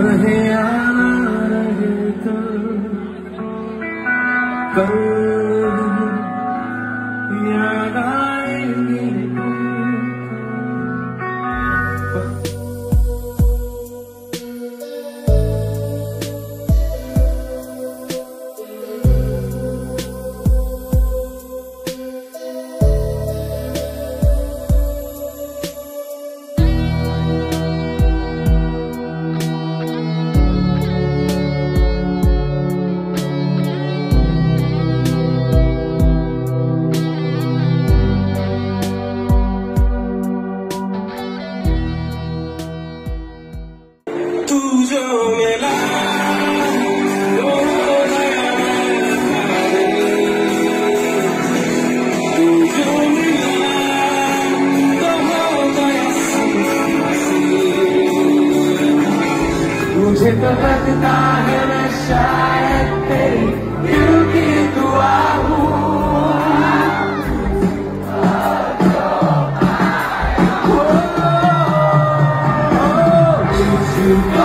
Yeah, God. মেলা मुझे तो लगता है मैं शायद तेरी दिल की दुआ हूँ You